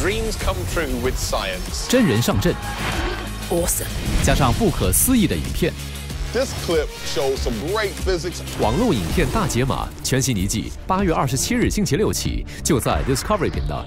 dreams come true with science. 真人上阵，awesome，加上不可思议的影片，This clip shows some great physics. 网络影片大解码全新一季，八月二十七日星期六起，就在 Discovery 频道。